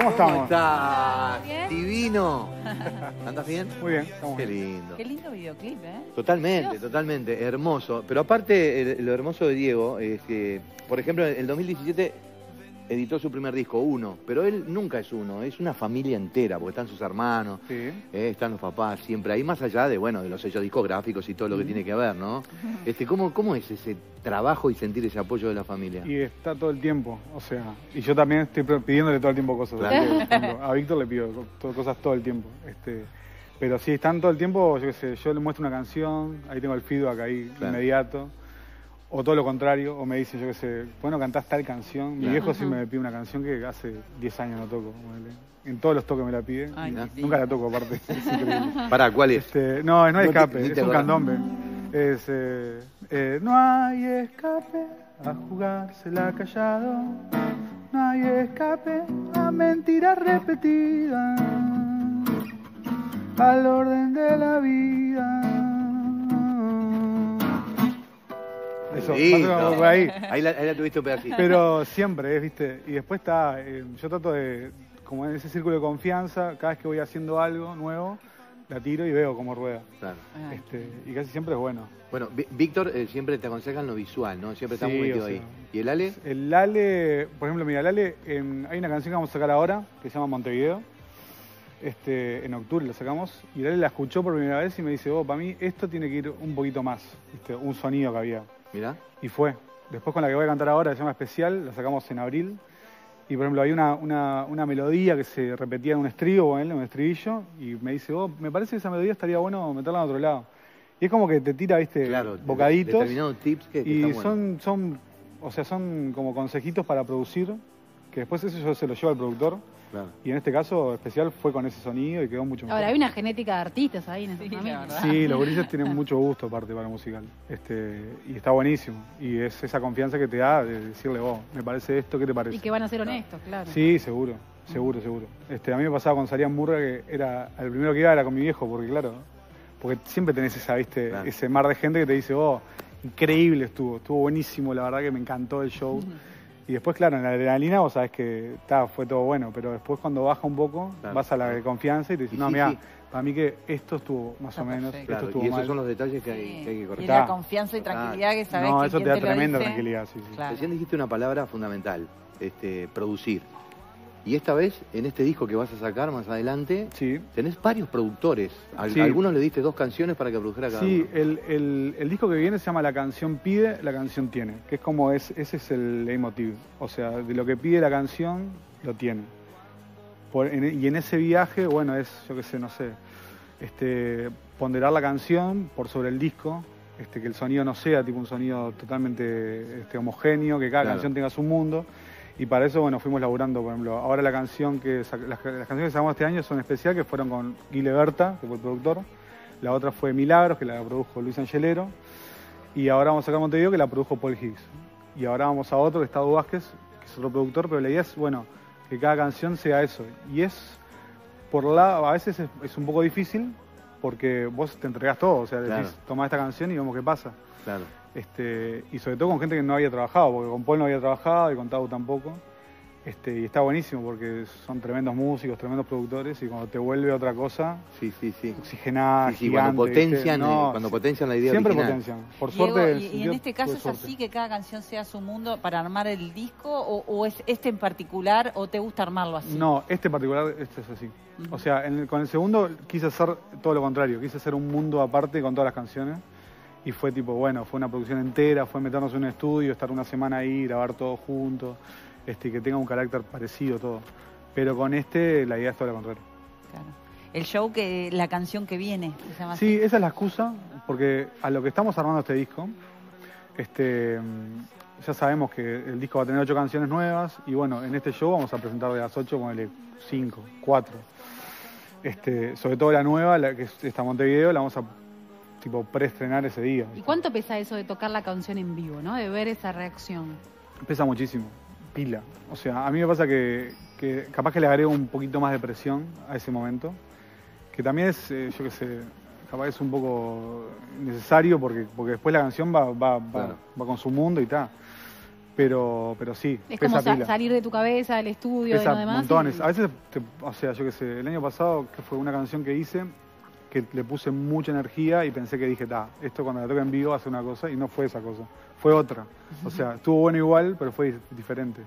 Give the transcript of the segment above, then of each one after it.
¿Cómo estamos? estás? ¿Bien? Divino. ¿Andas bien? Muy bien, estamos Qué bien. lindo. Qué lindo videoclip, ¿eh? Totalmente, totalmente, hermoso. Pero aparte, el- lo hermoso de Diego es que, por ejemplo, en el 2017 editó su primer disco, uno, pero él nunca es uno, es una familia entera, porque están sus hermanos, Sí. eh, están los papás siempre ahí, más allá de, bueno, de los sellos discográficos y todo lo que tiene que ver, ¿no? Este, ¿cómo, ¿Cómo es ese trabajo y sentir ese apoyo de la familia? Y está todo el tiempo, o sea, y yo también estoy pidiéndole todo el tiempo cosas. Claro. a ejemplo. Víctor le pido cosas todo el tiempo. Este, pero si están todo el tiempo, yo qué sé, yo le muestro una canción, ahí tengo el feedback ahí Claro. inmediato. O todo lo contrario, o me dicen, yo qué sé, bueno, cantás tal canción. Mi viejo sí me pide una canción que hace 10 años no toco. En todos los toques me la pide. Ay, nunca la toco aparte. Pará, ¿cuál es? Este, no, no hay No te- escape, te es un candombe. Es, eh, eh, no hay escape a jugársela callado. No hay escape a mentiras repetidas. Al orden de la vida. Eso, más por ahí. Ahí la, ahí la tuviste un pedacito. Pero siempre, ¿eh? ¿viste? Y después está, eh, yo trato de, como en ese círculo de confianza, cada vez que voy haciendo algo nuevo, la tiro y veo cómo rueda. Claro. Ah. Este, y casi siempre es bueno. Bueno, Víctor eh, siempre te aconseja en lo visual, ¿no? Siempre está Sí, muy metido o sea. ahí. ¿Y el Ale? El Lale, por ejemplo, mira, el Lale, en- hay una canción que vamos a sacar ahora, que se llama Montevideo. Este, en octubre la sacamos, y el Ale la escuchó por primera vez y me dice, oh, para mí esto tiene que ir un poquito más, ¿viste? un sonido que había. Mirá. Y fue. Después con la que voy a cantar ahora, se llama Especial, la sacamos en abril. Y por ejemplo, había una, una, una melodía que se repetía en un estribo, en un estribillo, y me dice, oh, me parece que esa melodía estaría bueno meterla en otro lado. Y es como que te tira, viste, Claro. Bocaditos. Determinados tips que, que Y están son, son, o sea, son como consejitos para producir, que después eso yo se lo llevo al productor. Claro. Y en este caso especial fue con ese sonido y quedó mucho mejor. Ahora, hay una genética de artistas ahí en esa Sí, la familia. verdad. Sí, los gurises tienen mucho gusto aparte para el musical. Este, y está buenísimo. Y es esa confianza que te da de decirle, vos, me parece esto, ¿qué te parece? Y que van a ser honestos, claro. Sí, seguro, seguro, seguro. Este, a mí me pasaba con Sarian Murra que era, el primero que iba era con mi viejo, porque claro, porque siempre tenés esa, viste, Claro. ese mar de gente que te dice, oh, increíble estuvo, estuvo buenísimo, la verdad que me encantó el show. Y después, claro, en la adrenalina vos sabés que ta, fue todo bueno, pero después cuando baja un poco, Claro. vas a la de confianza y te dices, Y no, sí, mira, sí. para mí que esto estuvo más Está o menos, perfecto. esto Claro, estuvo y esos mal. son los detalles que hay, que hay que Y cortar. Está. la confianza y tranquilidad que sabes No, que eso quien te da lo tremenda dice- tranquilidad, sí, sí. Claro. Recién dijiste una palabra fundamental, este, producir. Y esta vez, en este disco que vas a sacar más adelante, Sí, tenés varios productores. Al- Sí. Algunos le diste dos canciones para que produjera cada Sí, uno. el, el- el disco que viene se llama La canción pide, la canción tiene, que es como es, ese es el leitmotiv. O sea, de lo que pide la canción, lo tiene. Por- en- y en ese viaje, bueno, es, yo qué sé, no sé, este, ponderar la canción por sobre el disco, este, que el sonido no sea tipo un sonido totalmente este, homogéneo, que cada Claro. canción tenga su mundo. Y para eso, bueno, fuimos laburando, por ejemplo, ahora la canción que las, las canciones que sacamos este año son especial, que fueron con Guile Berta, que fue el productor. La otra fue Milagros, que la produjo Luis Angelero. Y ahora vamos a sacar Montevideo, que la produjo Paul Higgs. Y ahora vamos a otro, que está Vázquez, que es otro productor, pero la idea es, bueno, que cada canción sea eso. Y es, por la, a veces es, es un poco difícil, porque vos te entregás todo, o sea, decís, Claro. toma esta canción y vemos qué pasa. Claro. Este, y sobre todo con gente que no había trabajado, porque con Paul no había trabajado y con Tau tampoco. Este, y está buenísimo porque son tremendos músicos, tremendos productores y cuando te vuelve otra cosa, Sí, sí, sí. oxigenada, Sí, sí, gigante, cuando potencian, No, cuando potencian la idea Siempre original. potencian. Por Diego, suerte. y, y en este caso es suerte. así que cada canción sea su mundo para armar el disco o, o es este en particular o te gusta armarlo así? No, este en particular, este es así. O sea, en el- con el segundo quise hacer todo lo contrario, quise hacer un mundo aparte con todas las canciones. Y fue tipo, bueno, fue una producción entera, fue meternos en un estudio, estar una semana ahí, grabar todo juntos, este, que tenga un carácter parecido todo. Pero con este la idea es todo lo contrario. Claro. El show que la canción que viene se llama Sí, esa es la excusa, porque a lo que estamos armando este disco, este, mm, ya sabemos que el disco va a tener ocho canciones nuevas y bueno, en este show vamos a presentar de las ocho, ponele cinco, cuatro. Este, sobre todo la nueva, la que es esta Montevideo, la vamos a tipo preestrenar ese día. ¿Y cuánto pesa eso de tocar la canción en vivo, no? De ver esa reacción. Pesa muchísimo, pila. O sea, a mí me pasa que, que capaz que le agrego un poquito más de presión a ese momento, que también es, eh, yo qué sé, capaz es un poco necesario porque, porque después la canción va, va, va, Claro. va con su mundo y tal. Pero, pero sí, Es pesa como sa- pila. salir de tu cabeza, del estudio, de Pesa lo demás. montones. y- A veces, te- o sea, yo qué sé, el año pasado, que fue una canción que hice, que le puse mucha energía y pensé que dije, ta, esto cuando la toque en vivo hace una cosa y no fue esa cosa, fue otra. O sea, estuvo bueno igual, pero fue diferente.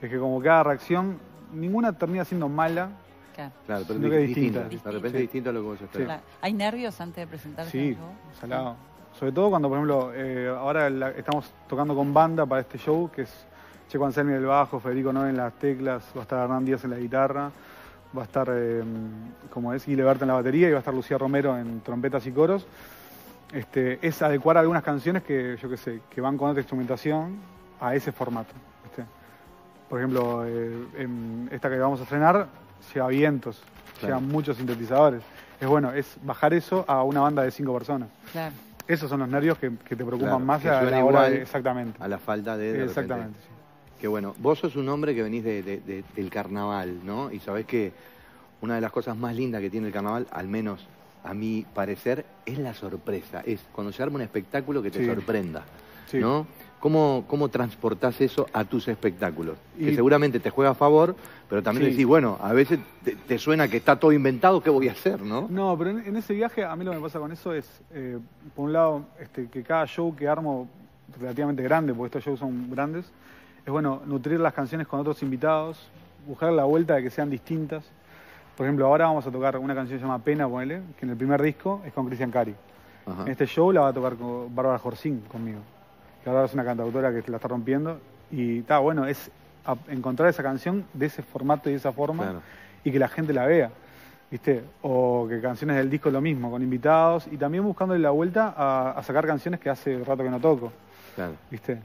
Es que como cada reacción, ninguna termina siendo mala. Claro. Claro, pero Sino es que es distinta. distinta. De repente es distinto a lo que vos esperabas. Claro. ¿Hay nervios antes de presentarse? Sí, salado. Sobre todo cuando, por ejemplo, eh, ahora la- estamos tocando con banda para este show, que es Checo Anselmi en el bajo, Federico Noé en las teclas, va a estar Hernán Díaz en la guitarra, va a estar, eh, como es, Guile Berta en la batería y va a estar Lucía Romero en trompetas y coros. Este, es adecuar algunas canciones que, yo qué sé, que van con otra instrumentación a ese formato. ¿viste? Por ejemplo, eh, en esta que vamos a estrenar, lleva vientos, Claro. lleva muchos sintetizadores. Es bueno, es bajar eso a una banda de cinco personas. Claro. Esos son los nervios que, que te preocupan Claro, más que a la hora igual de- exactamente. A la falta de. de repente. exactamente. sí. Qué bueno. Vos sos un hombre que venís de- de- de- del carnaval, ¿no? Y sabés que una de las cosas más lindas que tiene el carnaval, al menos a mi parecer, es la sorpresa. Es cuando se arma un espectáculo que te Sí. sorprenda, Sí. ¿no? ¿Cómo, ¿Cómo transportás eso a tus espectáculos? Que seguramente te juega a favor, pero también Sí. decís, bueno, a veces te, te suena que está todo inventado, ¿qué voy a hacer, no? No, pero en, en ese viaje a mí lo que me pasa con eso es, eh, por un lado, este, que cada show que armo relativamente grande, porque estos shows son grandes, es bueno nutrir las canciones con otros invitados, buscar la vuelta de que sean distintas. Por ejemplo, ahora vamos a tocar una canción que se llama Pena, ponele, que en el primer disco es con Cristian Cari. Ajá. En este show la va a tocar con Bárbara Jorcín conmigo. Que ahora es una cantautora que la está rompiendo. Y está bueno, es encontrar esa canción de ese formato y de esa forma Claro. y que la gente la vea. ¿Viste? O que canciones del disco lo mismo, con invitados y también buscándole la vuelta a, a sacar canciones que hace rato que no toco. Claro. ¿Viste?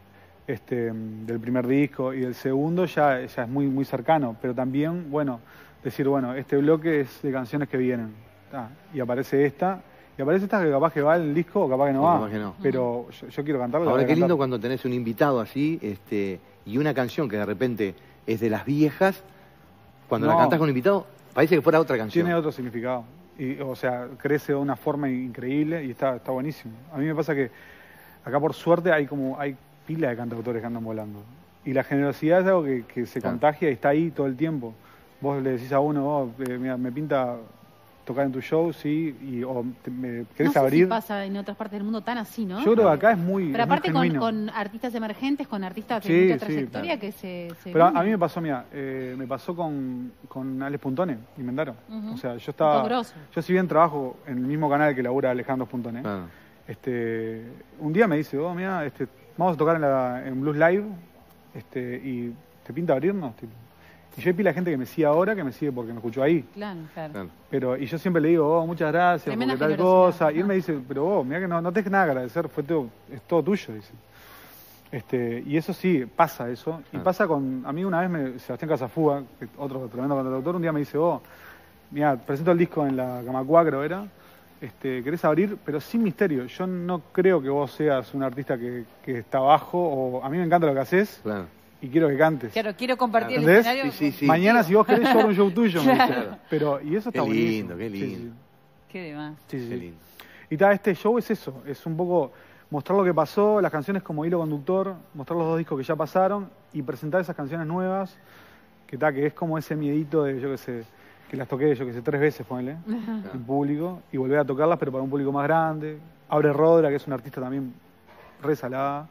Este, del primer disco y del segundo ya, ya es muy, muy cercano, pero también, bueno, decir, bueno, este bloque es de canciones que vienen. Ah, y aparece esta, y aparece esta que capaz que va el disco o capaz que no va. capaz que no. Pero yo, yo quiero cantarla. la Ahora qué lindo cuando tenés un invitado así, este, y una canción que de repente es de las viejas, cuando la No. cantás con un invitado, parece que fuera otra canción. Tiene otro significado. Y, o sea, crece de una forma increíble y está, está buenísimo. A mí me pasa que acá por suerte hay como hay pila de cantautores que andan volando. Y la generosidad es algo que, que se Claro. contagia y está ahí todo el tiempo. Vos le decís a uno, oh, eh, mira, me pinta tocar en tu show, sí, y, o te- me No querés sé abrir. si pasa en otras partes del mundo tan así, ¿no? Yo creo que acá es muy, Pero es muy aparte con, con artistas emergentes, con artistas Sí, de mucha sí, trayectoria claro. que se... se Pero a, mí me pasó, mira, eh, me pasó con, con Alex Puntone y Mendaro. Ujú. O sea, yo estaba. grosso. Yo si bien trabajo en el mismo canal que labura Alejandro Puntone, Claro. Este, un día me dice, oh, mira, este, vamos a tocar en, la, en Blues Live, este, y te pinta abrirnos. Tipo. Y yo pila de gente que me sigue ahora, que me sigue porque me escuchó ahí. Claro. Claro. Claro. Pero, y yo siempre le digo, oh, muchas gracias, Tremenda porque tal cosa. Y él me dice, pero vos, mira que no, no tenés nada que agradecer, fue todo, es todo tuyo, dice. Este, y eso sí, pasa eso. Y pasa con, a mí una vez me, Sebastián Casafúa, que otro tremendo cantautor, un día me dice, oh, mira, presento el disco en la Camacua, creo era, este, querés abrir, pero sin misterio. Yo no creo que vos seas un artista que, que está abajo, o a mí me encanta lo que haces Claro. y quiero que cantes. Claro, quiero compartir el escenario. Sí, sí, sí. Mañana si vos querés yo hago un show tuyo. Claro. Pero, y eso Qué está buenísimo. lindo, qué Sí, lindo. Qué demás. sí, sí, sí, Qué lindo. Y ta, este show es eso, es un poco mostrar lo que pasó, las canciones como hilo conductor, mostrar los dos discos que ya pasaron y presentar esas canciones nuevas, que ta, que es como ese miedito de, yo qué sé, que las toqué, yo qué sé, tres veces, ponele, en público, y volver a tocarlas, pero para un público más grande. Abre Rodra, que es un artista también resalada,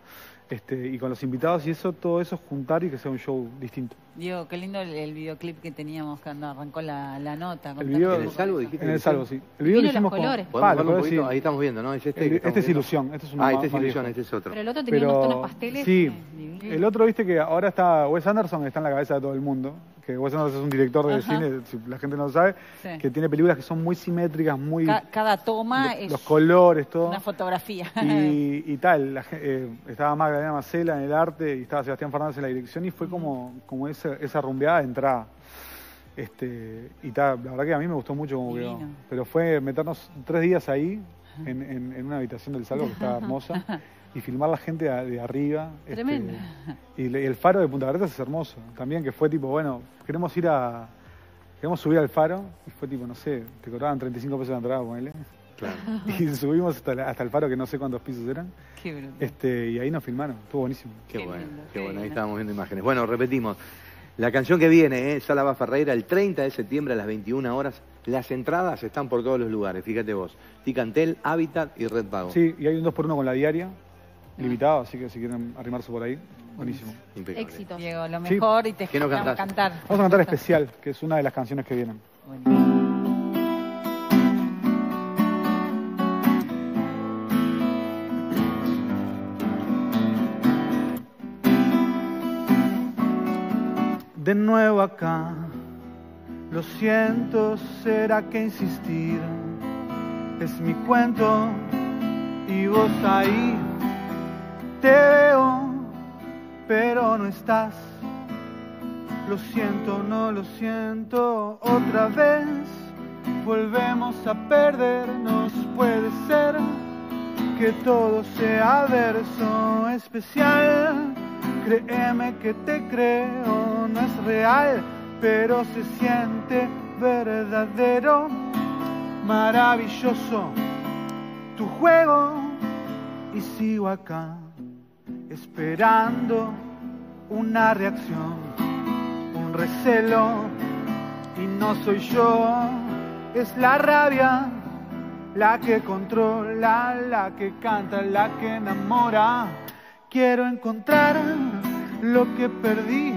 este, y con los invitados y eso, todo eso juntar y que sea un show distinto. Diego, qué lindo el, el videoclip que teníamos cuando arrancó la, la nota. El video- ¿En el salvo dijiste? En el salvo, sí? El video lo hicimos con... colores. ¿Podemos Pa, verlo los un poquito? Ahí estamos viendo, ¿no? Es este. El- estamos este es viendo. ilusión, este es uno Ah, este es ilusión, viejo. este es otro. Pero el otro tenía unos tonos pasteles. Sí, eh, el otro, viste que ahora está Wes Anderson, está en la cabeza de todo el mundo. Que Wes Anderson es un director de Ajá. cine, si la gente no lo sabe, Sí. que tiene películas que son muy simétricas, muy. Ca- cada toma lo- es los colores, todo. una fotografía. Y, y tal, la eh, estaba Magdalena Macela en el arte y estaba Sebastián Fernández en la dirección y fue como, como esa, esa rumbeada de entrada. Este, y tal, la verdad que a mí me gustó mucho como quedó. Pero fue meternos tres días ahí, en, en- en una habitación del salón que estaba hermosa, y filmar la gente de, de arriba. este, Tremendo. y, le- y el faro de Punta Carretas es hermoso. También que fue tipo, bueno, queremos ir a. Queremos subir al faro y fue tipo, no sé, te cobraban 35 pesos de entrada, ponele. Claro. Y subimos hasta, la- hasta el faro, que no sé cuántos pisos eran. Qué brutal. Este, y ahí nos filmaron, estuvo buenísimo. Qué, Qué bueno, lindo, qué qué bueno. Ahí estábamos viendo imágenes. Bueno, repetimos. La canción que viene, ¿eh? Sala Ferreira, el 30 de septiembre a las 21 horas. Las entradas están por todos los lugares, fíjate vos. Ticantel, Habitat y Red Pago. Sí, y hay un 2x1 con la diaria, limitado, así que si quieren arrimarse por ahí, buenísimo. Impecable. Éxito. Diego, lo Sí. mejor y te ¿Qué nos vamos a cantás? cantar. Vamos a cantar especial, que es una de las canciones que vienen. Bueno. De nuevo acá, lo siento, será que insistir es mi cuento y vos ahí te veo, pero no estás. Lo siento, no lo siento, otra vez volvemos a perdernos, puede ser que todo sea verso especial. Créeme que te creo, no es real, pero se siente verdadero, maravilloso tu juego. Y sigo acá, esperando una reacción, un recelo, y no soy yo, es la rabia la que controla, la que canta, la que enamora. Quiero encontrar lo que perdí,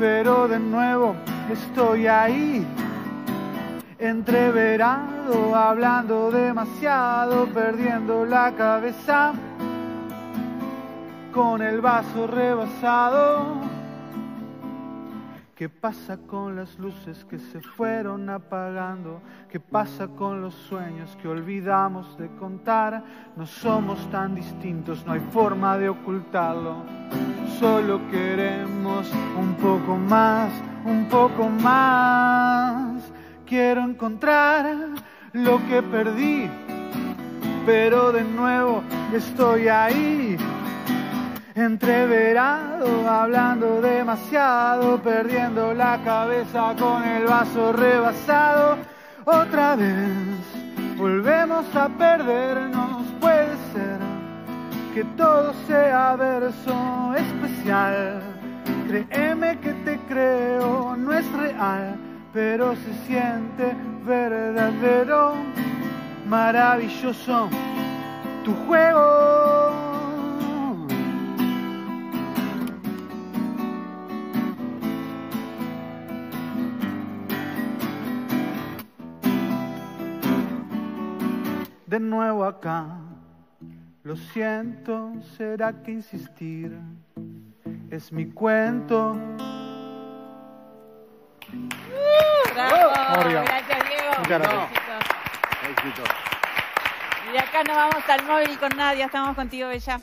pero de nuevo estoy ahí, entreverado, hablando demasiado, perdiendo la cabeza, con el vaso rebasado. ¿Qué pasa con las luces que se fueron apagando? ¿Qué pasa con los sueños que olvidamos de contar? No somos tan distintos, no hay forma de ocultarlo. Solo queremos un poco más, un poco más. Quiero encontrar lo que perdí, pero de nuevo estoy ahí entreverado, hablando demasiado, perdiendo la cabeza con el vaso rebasado. Otra vez volvemos a perdernos, que todo sea verso especial. Créeme que te creo, no es real, pero se siente verdadero, maravilloso tu juego. de nuevo acá. Lo siento, será que insistir es mi cuento. Bravo. Gracias, Diego. Muchas gracias. Éxito. Y de acá nos vamos al móvil con Nadia. Estamos contigo, Bella.